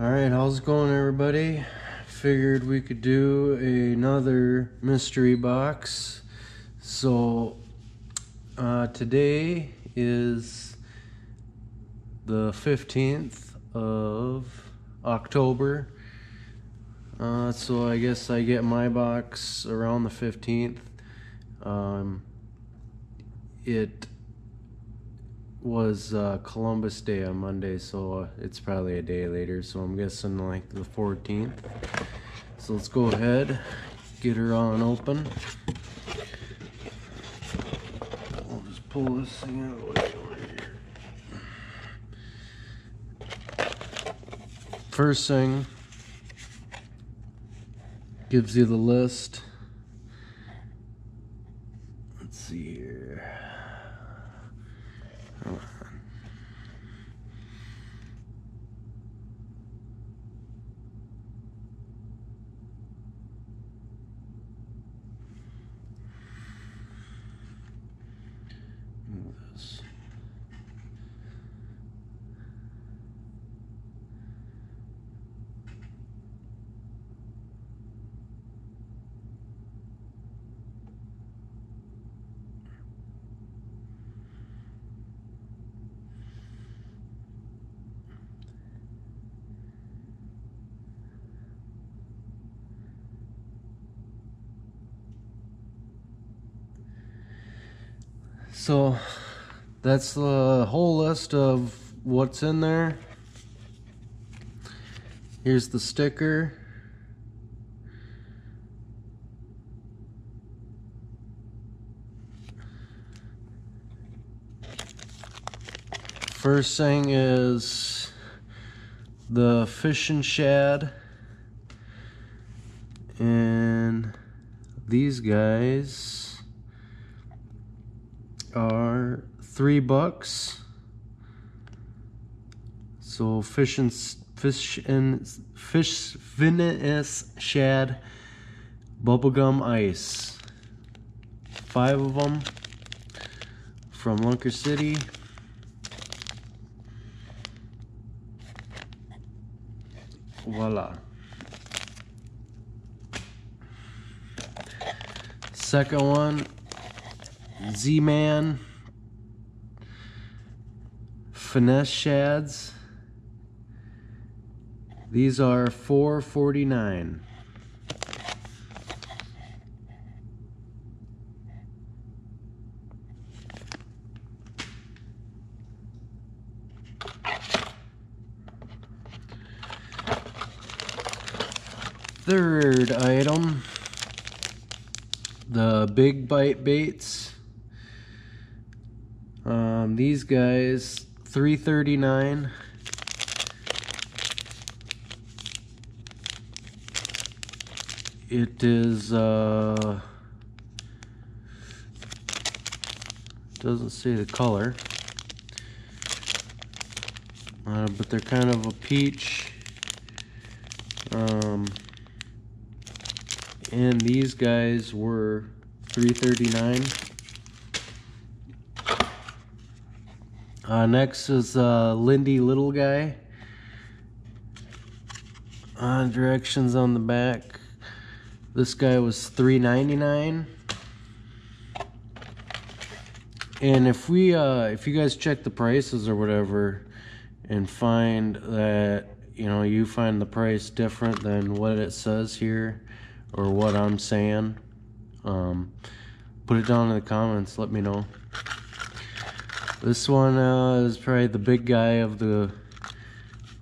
Alright, how's it going everybody? Figured we could do another mystery box. So, uh, today is the 15th of October. Uh, so I guess I get my box around the 15th. Um, it was uh, Columbus Day on Monday, so it's probably a day later. So I'm guessing like the 14th. So let's go ahead, get her on open. I'll just pull this thing out of the way over here. First thing gives you the list. Let's see here. Come on. This. So that's the whole list of what's in there. Here's the sticker. First thing is the Fin-S Shad. And these guys are three bucks. So fish and fish and fish Fin-S Shad bubblegum ice. Five of them from Lunker City. Voila. Second one Z-Man finesse shads. These are 4.49. Third item, the big bite baits. Um, these guys, 339 It is, uh, doesn't say the color. Uh, but they're kind of a peach. Um, and these guys were 339 Uh, next is uh, Lindy Little Guy. Uh, directions on the back. This guy was three ninety nine. And if we, uh, if you guys check the prices or whatever, and find that you know you find the price different than what it says here, or what I'm saying, um, put it down in the comments. Let me know. This one uh, is probably the big guy of the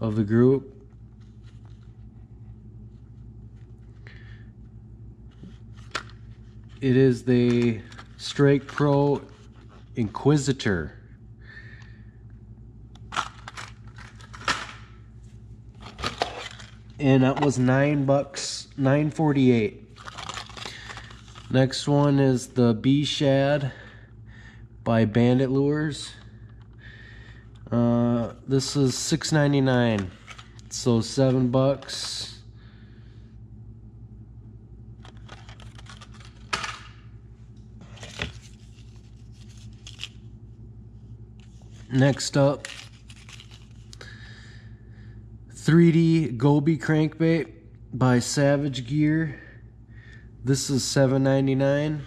of the group. It is the Strike Pro Inquisitor. And that was nine bucks, nine forty eight. Next one is the B Shad by Bandit Lures. Uh, this is six ninety nine, so seven bucks. Next up, 3D Goby crankbait by Savage Gear. This is $7.99.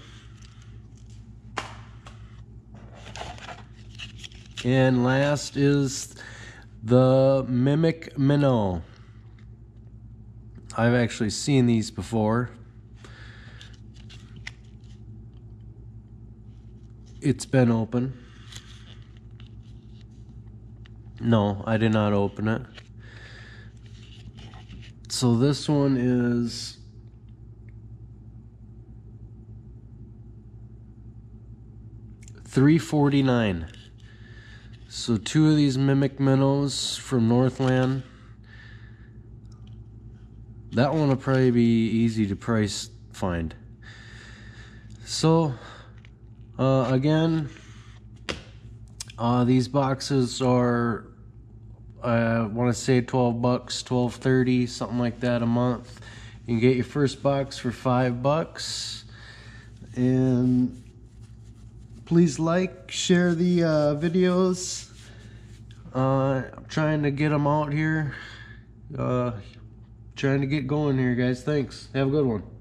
And last is the Mimic Minnow. I've actually seen these before. It's been open. No, I did not open it. So this one is three forty nine. So two of these mimic minnows from Northland. That one will probably be easy to price find. So uh, again, uh, these boxes are I want to say 12 bucks, 12.30, something like that a month. You can get your first box for five bucks. And please like, share the uh, videos. Uh, I'm trying to get them out here. Uh, trying to get going here, guys. Thanks. Have a good one.